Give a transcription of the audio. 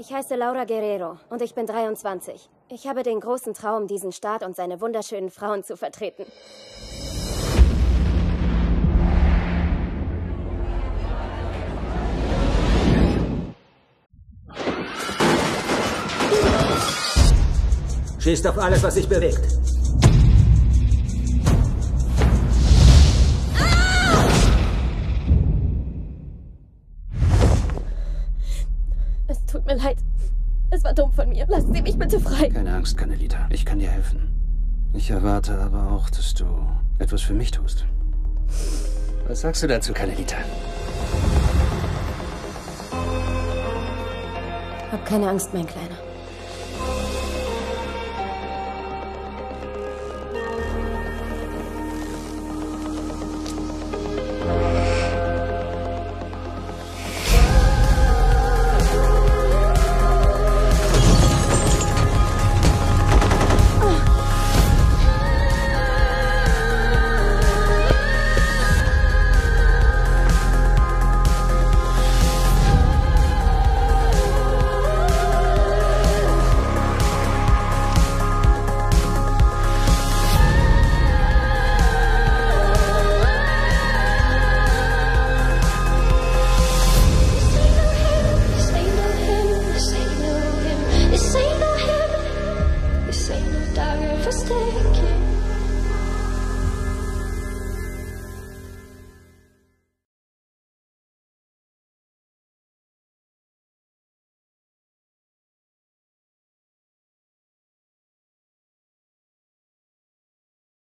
Ich heiße Laura Guerrero und ich bin 23. Ich habe den großen Traum, diesen Staat und seine wunderschönen Frauen zu vertreten. Schießt auf alles, was sich bewegt. Es tut mir leid. Es war dumm von mir. Lassen Sie mich bitte frei. Keine Angst, Kanelita. Ich kann dir helfen. Ich erwarte aber auch, dass du etwas für mich tust. Was sagst du dazu, Kanelita? Hab keine Angst, mein Kleiner.